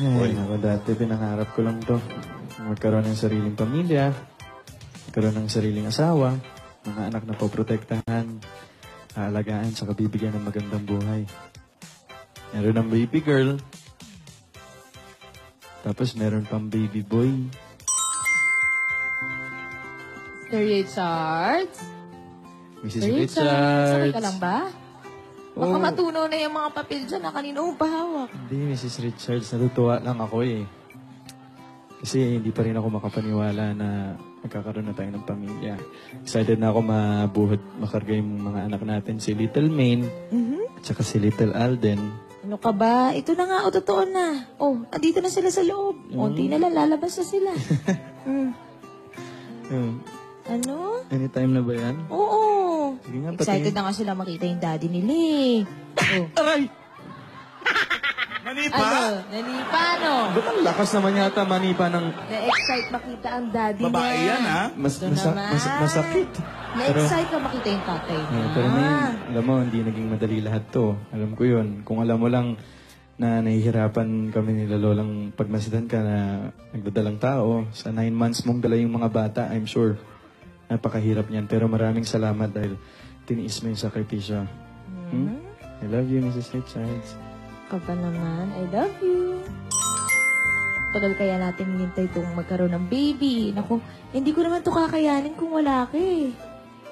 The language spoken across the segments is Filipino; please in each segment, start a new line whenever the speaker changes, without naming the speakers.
Ay, ako dati pinangarap ko lang to. Magkaroon ng sariling pamilya, magkaroon ng sariling asawa, mga anak na poprotektahan, aalagaan, saka bibigyan ng magandang buhay. Meron ng baby girl, tapos meron pang baby boy.
Sir Richards?
Mrs.
Richards,
Richards.
okay ka lang ba? Baka
Oo.
matunaw na yung mga papel dyan na kanina mo pahawak.
Hindi, Mrs. Richards, natutuwa lang ako eh. Kasi hindi pa rin ako makapaniwala na magkakaroon na tayo ng pamilya. Excited na ako mabuhat, makarga yung mga anak natin, si Little Maine, at saka si Little Alden.
Ano ka ba? Ito na nga, o totoo na. Oh, andito na sila sa loob. Unti na lang, lalabas na sila. mm.
Hmm,
Ano?
anytime na ba yan?
Oo.
Sige nga,
Excited
patingin.
na nga sila makita yung daddy nila eh. Oh.
Aray!
Manipa?
Ano? Nanipa, no?
Ba't ang lakas naman yata manipa ng...
Na-excite makita ang daddy
Babae
niya.
yan, ha?
Mas,
Ito
masa,
naman.
mas, masakit.
Na-excite ka makita yung tatay niya.
Eh, pero may, alam mo, hindi naging madali lahat to. Alam ko yun. Kung alam mo lang na nahihirapan kami nila lolang pagmasidan ka na nagdadalang tao, sa nine months mong dala yung mga bata, I'm sure, napakahirap niyan. Pero maraming salamat dahil tiniis mo yung sakripisyo. Hmm? I love you, Mrs. Richards.
Ka pa naman. I love you. Tagal kaya natin hintay itong magkaroon ng baby. Naku, hindi ko naman to kakayanin kung wala ka eh.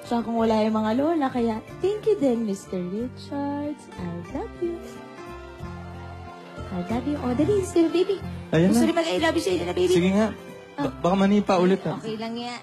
Saka kung wala yung mga lola, kaya thank you din, Mr. Richards. I love you. I love you. Oh, dali, Mr. Baby.
Ayan
Gusto
na.
rin mag-I love you sa'yo na baby.
Sige nga. Ba- baka manipa ulit ha.
Okay lang yan.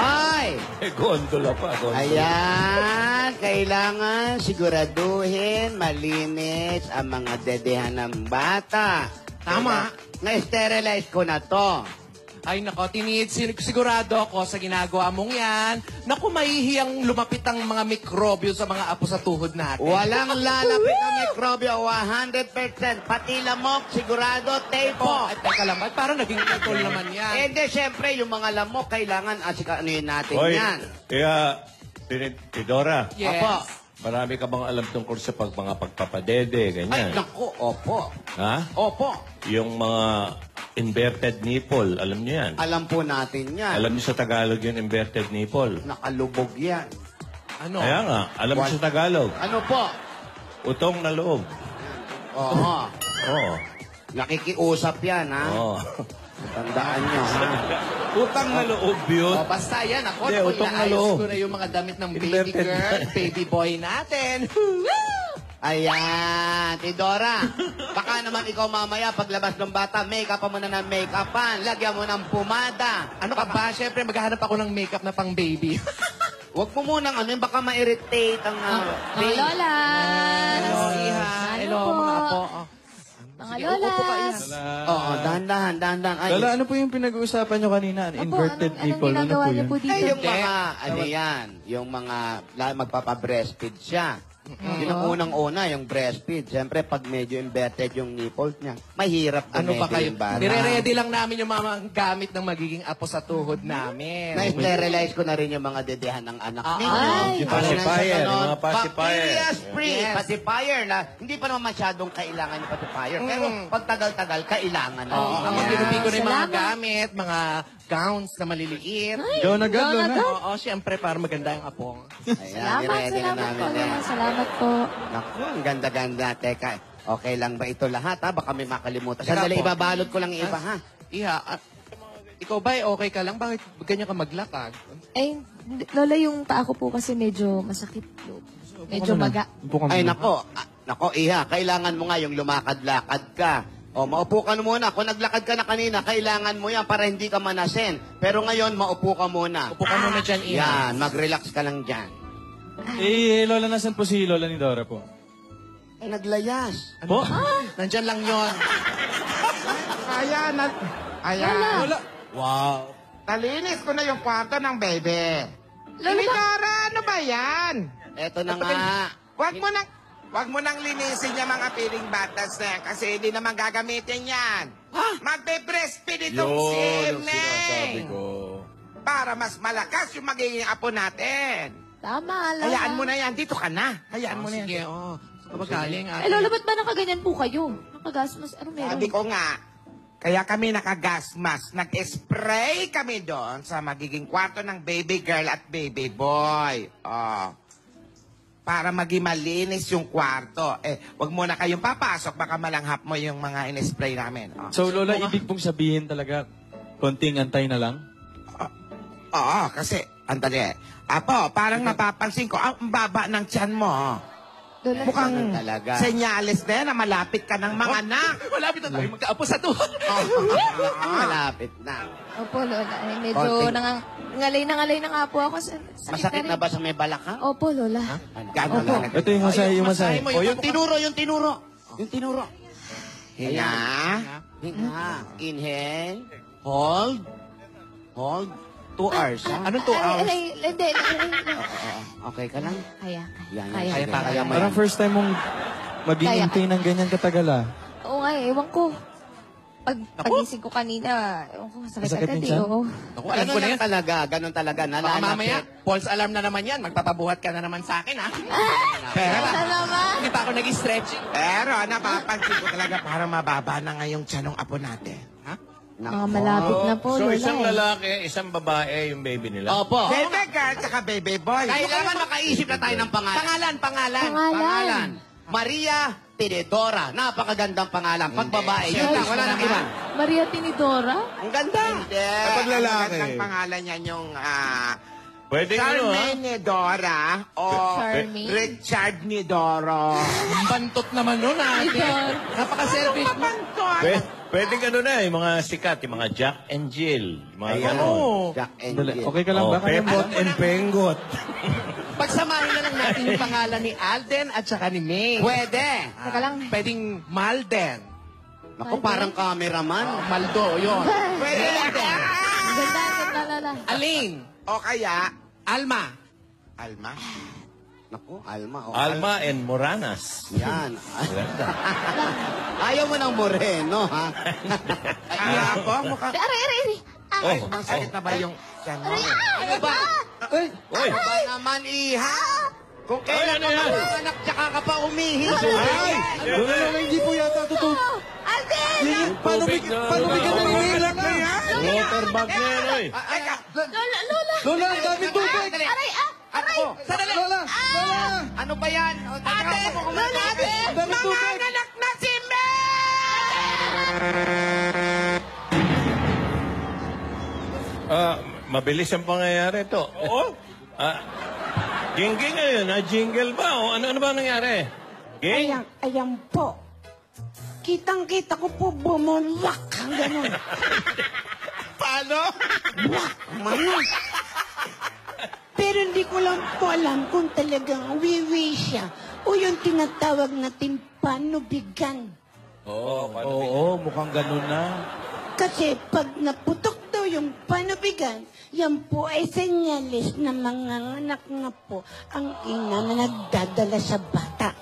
Ay!
Eh, gondola pa. Gondola.
Ayan, kailangan siguraduhin malinis ang mga dedehan ng bata.
Tama.
Na-sterilize ko na to.
Ay nako, tinid, sigurado ako sa ginagawa mong yan. Naku, mahihiyang lumapit ang mga mikrobyo sa mga apo sa tuhod natin.
Walang lalapit ang mikrobyo, 100%. Pati lamok, sigurado,
Po,
tapo.
at teka lang, ay, parang naging control naman yan.
Eh, di, syempre, yung mga lamok, kailangan asika ano yun natin
Hoy,
yan.
kaya, Tidora,
yes.
Opo.
marami ka bang alam tungkol sa pag, mga pagpapadede,
Ay,
ganyan?
naku, opo.
Ha?
Opo.
Yung mga inverted nipple, alam niyo yan?
Alam po natin yan.
Alam niyo sa Tagalog yung inverted nipple?
Nakalubog yan.
Ano?
Kaya nga, alam niyo sa Tagalog,
Ano po?
utong na loob.
Oo.
Oo.
Nakikiusap yan, ha?
Oo.
Tandaan nyo, ha?
Utang na loob yun.
O, basta yan. Ako,
Hindi,
naku,
utong na
inaayos
loob.
ko na yung mga damit ng baby
Inverted
girl, baby boy natin.
Ayan, Tidora. Baka naman ikaw mamaya paglabas ng bata, make-up mo na ng make-upan. Lagyan mo ng pumada.
ano ka ba? Siyempre, maghahanap ako ng makeup na pang baby.
Huwag mo munang ano, yun, baka ma-irritate ang uh,
Mga
face.
lola.
Hello, Iha.
Ano
Hello,
po?
mga apo. Oh.
Mga
Sige.
Oo, dahan-dahan, dahan-dahan. Ay,
ano po yung pinag-uusapan nyo kanina? Inverted
anong,
people.
Anong
Ano
ginagawa
po
niyo
yun?
po dito?
ay, yung mga, ano yan, yung mga, la- magpapa-breastfeed siya. Yun ang unang-una, yung breastfeed. Siyempre, pag medyo inverted yung nipples niya, mahirap
Ano
dumedi
kayo?
yung.
Nire-ready lang namin yung mga gamit ng magiging apo sa tuhod namin.
Na-sterilize ko na rin yung mga dedehan ng anak
Ah,
ninyo.
ay.
Ano
Pacifier,
ganon?
yung mga pacifier.
Bacteria free.
Yes.
Pacifier na. Hindi pa naman masyadong kailangan yung pacifier. Pero pag tagal-tagal, kailangan na.
Oo,
yan.
tinupi ko rin mga
Salamat.
gamit, mga gowns na maliliit.
Go na agad,
Go na agad.
Oo, syempre para maganda yung apo.
Ayan,
Salamat,
niready na
salamat po.
namin yan.
Salamat po.
Naku, ang ganda-ganda. Teka, okay lang ba ito lahat ha? Baka may makalimutan.
Teka
Sandali,
po.
ibabalot ko lang iba ha.
Iha, at, ikaw ba eh, okay ka lang? Bakit ganyan ka maglakad?
Eh, Lola, yung paa ko po kasi medyo masakit. Medyo maga.
Ay,
muna.
nako. Ah, nako, iha. Kailangan mo nga yung lumakad-lakad ka. O, maupo ka muna. Kung naglakad ka na kanina, kailangan mo yan para hindi ka manasin. Pero ngayon, maupo ka muna.
Upo ka muna dyan, Iha.
Yan, mag-relax ka lang dyan.
Eh, Lola, nasan po si Lola ni Dora po?
Ay, naglayas.
Po?
Nandyan lang yon.
Ayan, na, ayan.
Lola.
Wow.
Talinis ko na yung kwarto ng bebe.
Lola, ba-
Dora, ano ba yan?
Eto na nga.
Wag mo nang, wag mo nang linisin yung mga piling batas na yan kasi hindi naman gagamitin yan. Magbe-breastfeed itong si
Yun, yung
Neng.
sinasabi ko.
Para mas malakas yung magiging apo natin.
Tama, Lola.
Hayaan mo na yan. Dito ka na. Hayaan mo
Oh,
na yan.
sige, oh. Saan ka ba galing, ate?
Eh, Lola, ba't ba nakaganyan po kayo? Nakagasmas, ano meron?
Sabi ko nga, kaya kami nakagas mask. Nag-spray kami doon sa magiging kwarto ng baby girl at baby boy. Oh. Para maging malinis yung kwarto. Eh, wag muna kayong papasok. Baka malanghap mo yung mga in-spray namin. Oh.
So, Lola, ibig pong sabihin talaga, konting antay na lang?
Oo, kasi, andali. Apo, parang napapansin ko, ang baba ng tiyan mo. Oh.
Lola,
Mukhang
talaga.
senyales na yan na malapit ka ng mga anak.
Malapit na tayo magkaapo sa tuhod.
Malapit na.
Opo, Lola. Ay, medyo
Konting-
nangang... Ngalay na ngalay na nga po ako. Sa, sakit
Masakit na ba sa may balakang?
Opo, Lola.
Gano'n
Opo.
lang.
Ito yung masay, yung masay.
mo,
O, yung tinuro, yung tinuro. Yung tinuro.
Hinga.
Hinga. Inhale. Hold. Hold. Two hours, ha?
Anong two hours?
ay, hindi.
Okay ka lang?
Kaya,
Yan,
kaya.
yan.
Kaya.
Kaya, kaya mo
Parang
yan.
first time mong mag-i-maintain ng ganyan katagal ah.
Oo nga, eh, ewan ko. Pag pagising ko kanina, ewan ko,
Masakit
sakit-sakit eh.
minsan?
Oo.
Ako, alam ko
Ganun
na
lang
yan.
talaga. Ganun talaga.
Baka mamaya, false alarm na naman yan. Magpapabuhat ka na naman sa akin, ha? Pero,
Ano naman?
hindi pa ako nag-stretching.
Pero napapansin ko talaga parang mababa na nga yung tiyanong apo natin.
Mga malapit na po,
so,
Lola.
isang
eh.
lalaki, isang babae yung baby nila.
Opo.
Baby girl tsaka baby boy.
Kailangan makaisip na tayo ng pangalan.
Pangalan, pangalan.
Pangalan.
Maria Tinedora. Napakagandang pangalan. Pag babae, yun lang. Wala nang iba.
Maria Tinidora?
Ang ganda. Hindi.
Kapag lalaki. Ang pangalan niya yung ah,
Pwede ano, ha?
Charmaine Dora o
Charmaine?
Richard ni Doro.
Ang bantot naman nun, ate.
Idol.
Napaka-selfish mo.
Pwede, pwede ano na, yung mga sikat, yung mga Jack and Jill. Yung Mga
Ayan.
ganon.
Jack and
Dali,
Jill.
okay ka lang
Oh,
ba? Kaya mo?
Pepot and Pengot.
Pagsamahin na lang natin yung pangalan ni Alden at saka ni May.
Pwede.
Teka lang.
Pwedeng Malden.
Naku, parang cameraman.
Oh, Maldo, yun.
Pwede
Malden.
Ang ganda, ang ganda.
Aline.
O kaya,
Alma.
Alma.
Naku, Alma. Oh,
Alma and Moranas.
Yan. Ayaw mo ng moreno, ha?
Ay, ako, mukhang...
Aray, aray, aray. Ah,
Oy,
Masakit na ba yung mo?
Ano ba?
Oy,
Ano ba naman, iha? Kung
Ay,
kailan
ano
ka
yan?
mananganak, tsaka ka pa umihi.
Ay! Lola, Lola, hindi po yata totoo. Paano big-
na-
paano bigyan ng
Umiiyak na yan?
water bag na yan, oy.
Teka,
Lola, Lola!
Lola, ang daming tubig!
Aray, ah!
Ba yan? O, ako po
daming tubig!
Manganganak na si May!
Ah, mabilis ang pangyayari ito. Oo. Ah, jingle ngayon, ah, jingle ba? O, ano, ano ba nangyari? Ging?
Ayan, ayan po. Kitang-kita ko po bumulak ang ganun.
Paano?
Manong. Pero hindi ko lang po alam kung talagang wiwi siya o yung tinatawag natin panubigan.
Oo, paano
Oo, mukhang ganun na.
Kasi pag naputok daw yung panubigan, yan po ay senyales na mga anak na po ang ina na nagdadala sa bata.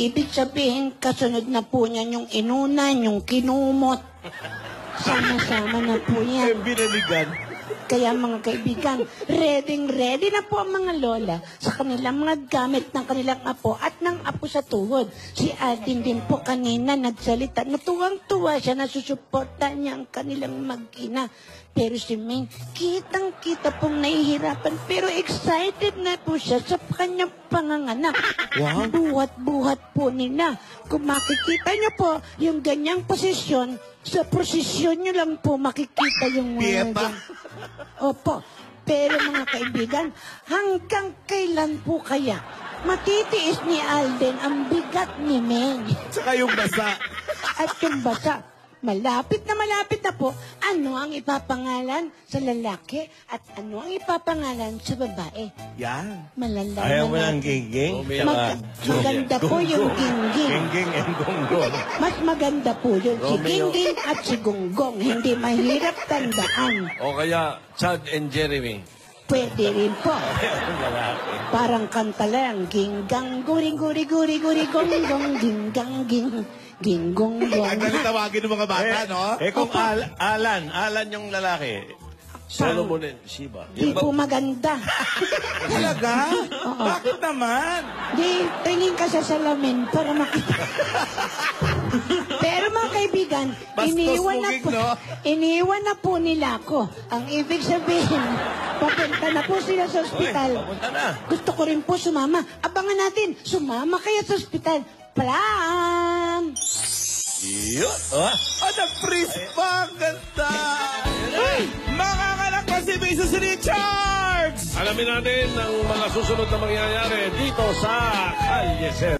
Ibig sabihin, kasunod na po niyan yung inunan, yung kinumot. Sama-sama na po yan.
binaligan.
Kaya mga kaibigan, ready ready na po ang mga lola sa kanilang mga gamit ng kanilang apo at ng apo sa tuhod. Si Adin din po kanina nagsalita. Natuwang-tuwa siya na susuporta niya ang kanilang mag-ina. Pero si Ming, kitang-kita pong nahihirapan pero excited na po siya sa kanyang panganganak. Wow. Buhat-buhat po nila. Kung makikita niyo po yung ganyang posisyon, sa posisyon niyo lang po makikita yung mga
Piepa.
gan- Opo. Pero mga kaibigan, hanggang kailan po kaya matitiis ni Alden ang bigat ni Meng?
Tsaka yung basa.
At yung bata, malapit na malapit na po, ano ang ipapangalan sa lalaki at ano ang ipapangalan sa babae?
Yan.
Malalaman
Ayaw mo ng
natin.
gingging?
Mag- maganda po yung gingging.
Gingging and gonggong.
Mas maganda po yun si Gingging at si Gonggong. Hindi mahirap tandaan.
O kaya Chad and Jeremy.
Pwede rin po.
Lalaki.
Parang kanta lang. Ginggang, guri, guri, guri, guri, gong, gong, ginggang, ging, ginggong, gong.
Ang galing tawagin ng mga bata,
Eh,
no?
eh kung Al- Alan, Alan yung lalaki.
Solomon and Sheba.
Di po maganda.
Talaga? Bakit naman?
Di, tingin ka sa salamin para makita. Pero mga kaibigan,
Bastos
iniwan na, po,
no?
iniwan na po nila ako. Ang ibig sabihin, papunta na po sila sa ospital.
Papunta na.
Gusto ko rin po sumama. Abangan natin, sumama kayo sa ospital. Plan!
Yun. Oh.
Oh, na-freeze pa! Ang ganda! Ay, Makakanak pa si Besos Richards!
Alamin natin ang mga susunod na mangyayari dito sa Kalye.